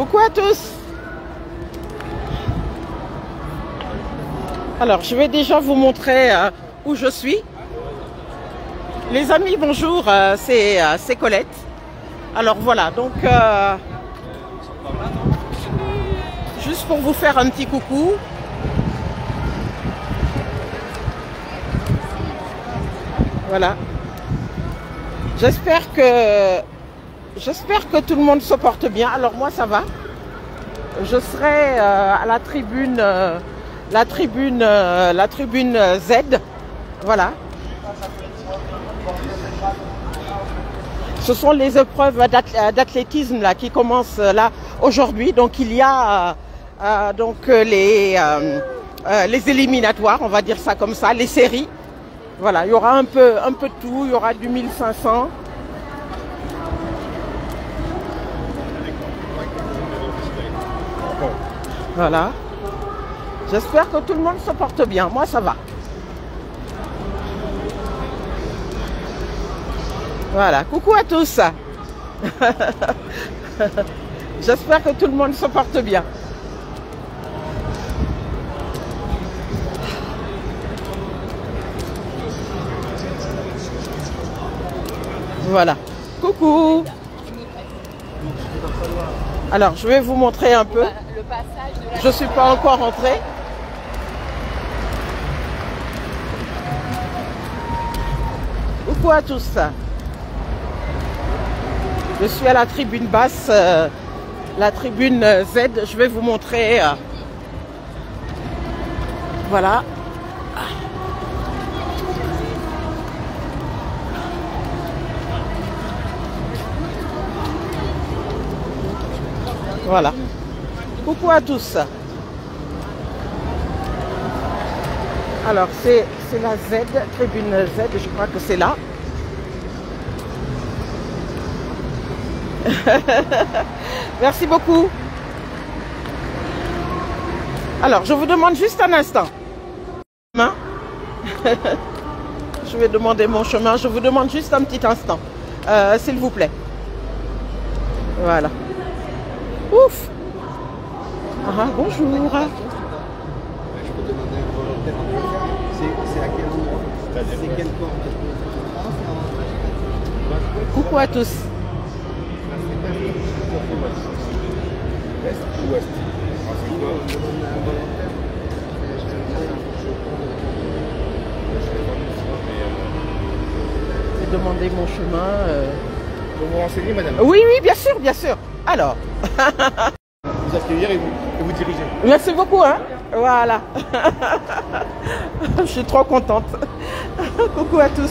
Coucou à tous. Alors, je vais déjà vous montrer euh, où je suis. Les amis, bonjour, euh, c'est euh, c'est Colette. Alors voilà, donc juste pour vous faire un petit coucou. Voilà. J'espère que j'espère que tout le monde se porte bien. Alors moi ça va. Je serai euh, à la tribune euh, la tribune euh, la tribune Z. Voilà. Ce sont les épreuves d'ath- d'athlétisme là qui commencent là aujourd'hui. Donc il y a donc les les éliminatoires, on va dire ça comme ça, les séries. Voilà, il y aura un peu un peu de tout, il y aura du 1500. Voilà. J'espère que tout le monde se porte bien. Moi, ça va. Voilà. Coucou à tous. J'espère que tout le monde se porte bien. Voilà. Coucou. Alors, je vais vous montrer un peu. Je suis pas encore rentrée. Coucou à tous. Je suis à la tribune basse, euh, la tribune euh, Z. Je vais vous montrer. euh, voilà. Voilà. À tous. Alors, c'est la Z, tribune Z, je crois que c'est là. Merci beaucoup. Alors, je vous demande juste un instant. Je vais demander mon chemin. Je vous demande juste un petit instant. Euh, S'il vous plaît. Voilà. Ouf. Ah, bonjour. Je peux demander. C'est à quel endroit C'est quelle porte Coucou à tous. Est ou ouest demander mon chemin. euh. Vous vous renseignez, madame? Oui, oui, bien sûr, bien sûr. Alors, Vous accueillir et vous, et vous diriger. merci beaucoup. Hein voilà. Je suis trop contente. Coucou à tous.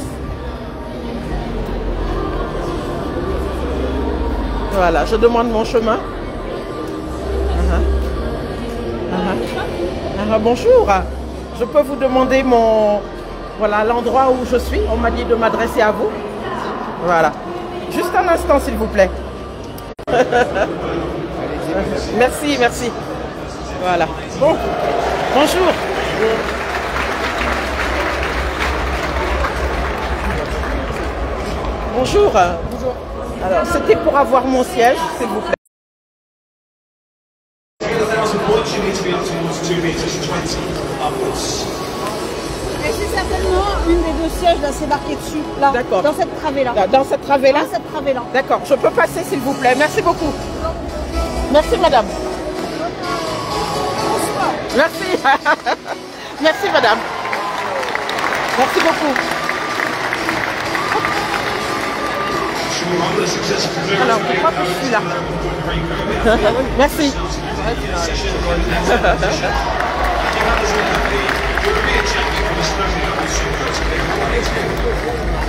Voilà, je demande mon chemin. Ah. Ah, ah, bonjour. Je peux vous demander mon voilà l'endroit où je suis. On m'a dit de m'adresser à vous. Voilà. Juste un instant, s'il vous plaît. Merci, merci. Voilà. Bon, bonjour. Bonjour. Bonjour. Alors, c'était pour avoir mon siège, s'il vous plaît. Et c'est certainement une des deux sièges, là, c'est marqué dessus, là, D'accord. dans cette travée-là. Là, Dans cette travée-là Dans cette travée-là. D'accord, je peux passer, s'il vous plaît. Merci beaucoup. Merci, madame. Merci. Merci, madame. Merci beaucoup. Alors, que je suis là. Merci.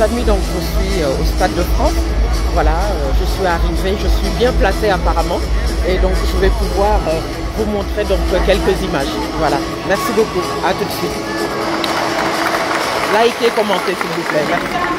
amis, donc je suis euh, au Stade de France. Voilà, euh, je suis arrivée, je suis bien placée apparemment. Et donc je vais pouvoir euh, vous montrer donc quelques images. Voilà, merci beaucoup. À tout de suite. Likez, commentez s'il vous plaît. Merci.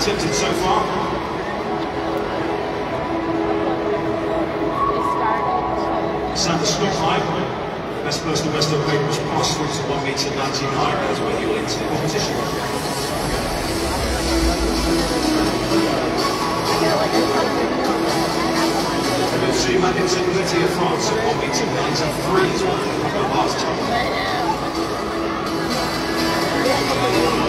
Attempted so far. Sander Stockheim, best personal best of weight was passed through to 1 metre 99. That's where you'll enter the competition. We'll see Magnus Liberty of France at 1 metre 93 as well. The last time.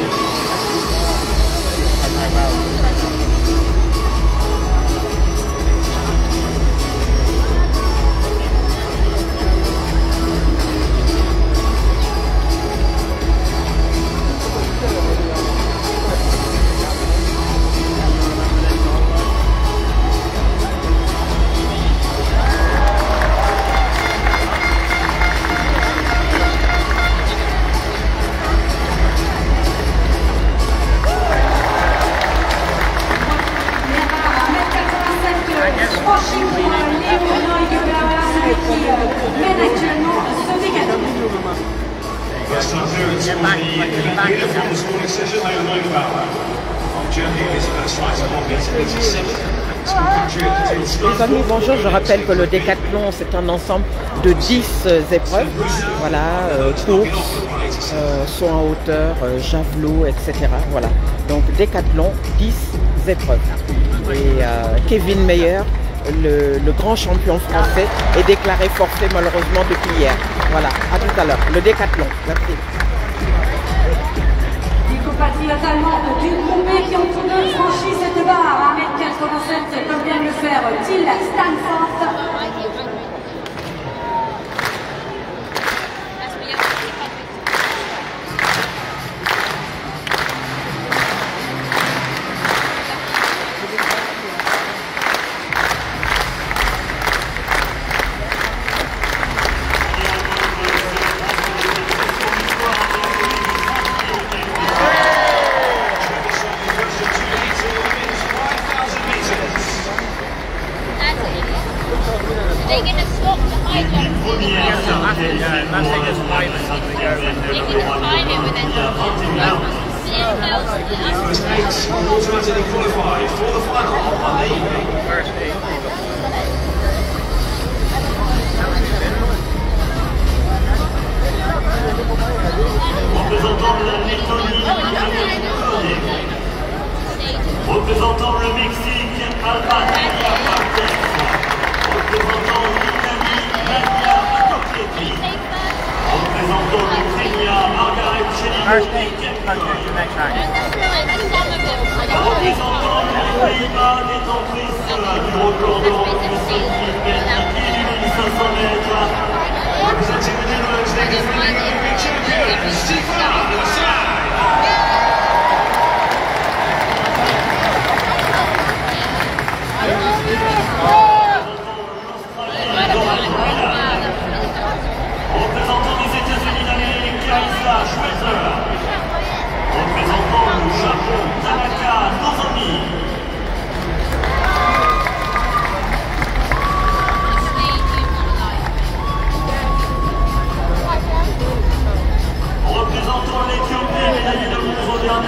At 1 metre 87. It's good country at the Teal Les amis, bonjour. Je rappelle que le décathlon, c'est un ensemble de 10 euh, épreuves. Voilà, euh, course, euh, saut en hauteur, euh, javelot, etc. Voilà. Donc décathlon, 10 épreuves. Et Kevin Meyer, le, le grand champion français, est déclaré forfait malheureusement depuis hier. Voilà, à tout à l'heure. Le décathlon. Merci. Les compatriotes allemands du groupe B qui ont tous deux franchi cette barre à 1m87 comme vient de le faire Till Stanford. Unless they just find something the final on Monday Représentant Mexique, first eight to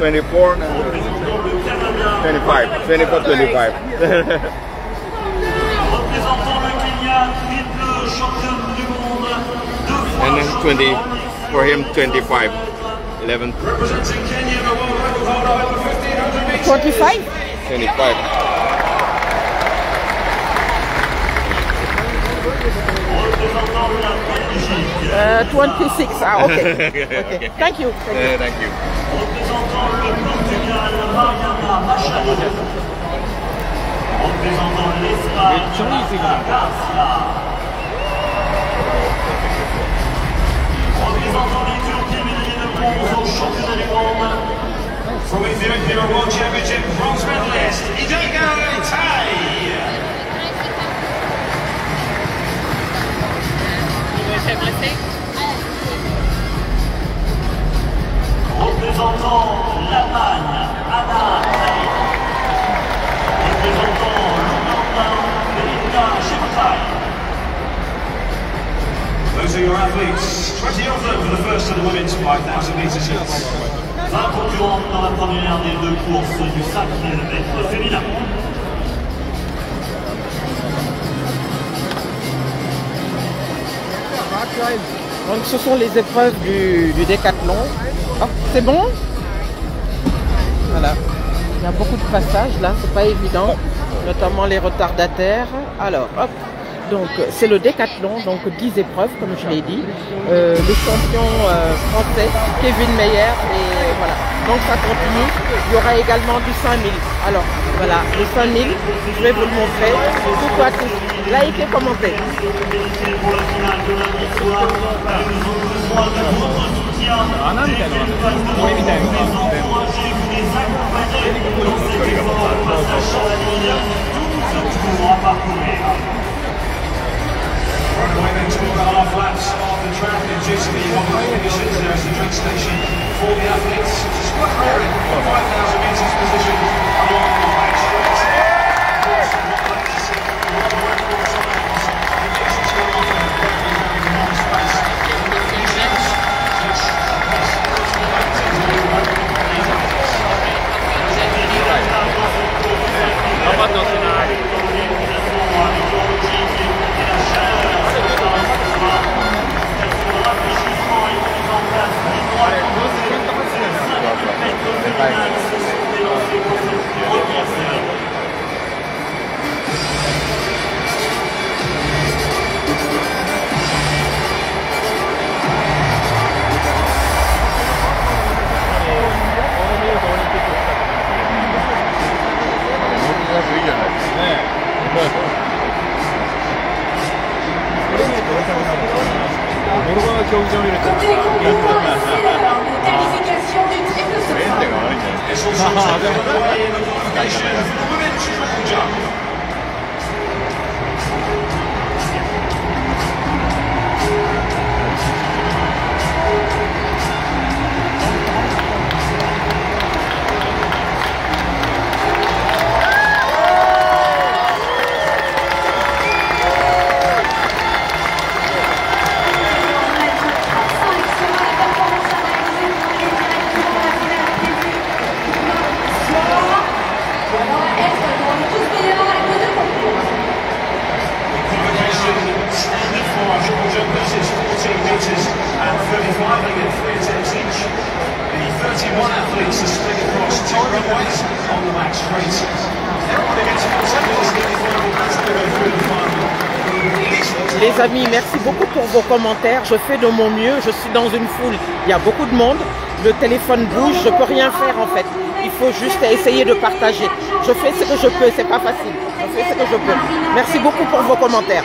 24, 25, 24, 25. and then 20, for him 25, 11. 45? 25. Uh, 26. Ah, okay. okay, okay. Thank you. Thank you. Uh, thank you. From World Championship bronze medalist, Tai! Donc ce sont les épreuves du, décathlon. Oh, c'est bon? Voilà. Il y a beaucoup de passages là, c'est pas évident, notamment les retardataires. Alors, hop. Donc c'est le décathlon, donc 10 épreuves comme je l'ai dit. Euh, le champion euh, français, Kevin Meyer, et voilà. Donc ça continue. Il y aura également du 5000. Alors voilà, le 5000, je vais vous le montrer. Tout à tous. Likez, commentez. Then two and a half laps of the track in due to the hot conditions. There is the drink station for the athletes. Just preparing for 5,000 metres position 競技場にいると。メンテが悪いんじゃないですか。Je fais de mon mieux. Je suis dans une foule. Il y a beaucoup de monde. Le téléphone bouge. Je peux rien faire en fait. Il faut juste essayer de partager. Je fais ce que je peux. C'est pas facile. Je fais ce que je peux. Merci beaucoup pour vos commentaires.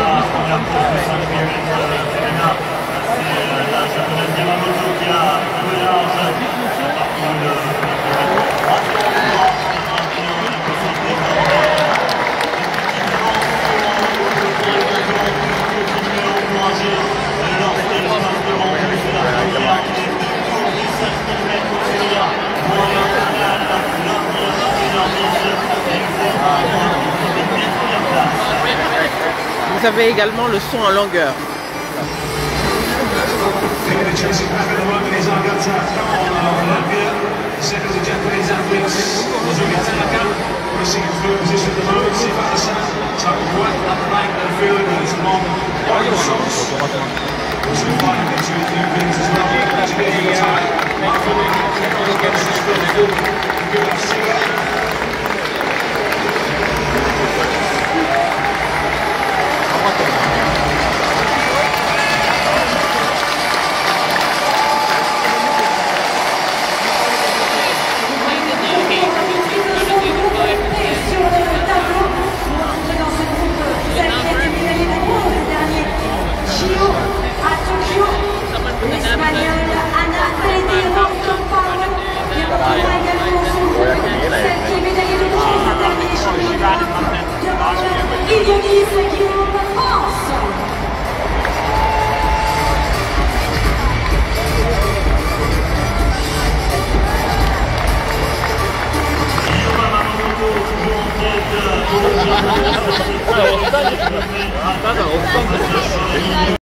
C'est la qui a là. Également le son en longueur. ただおっさんです。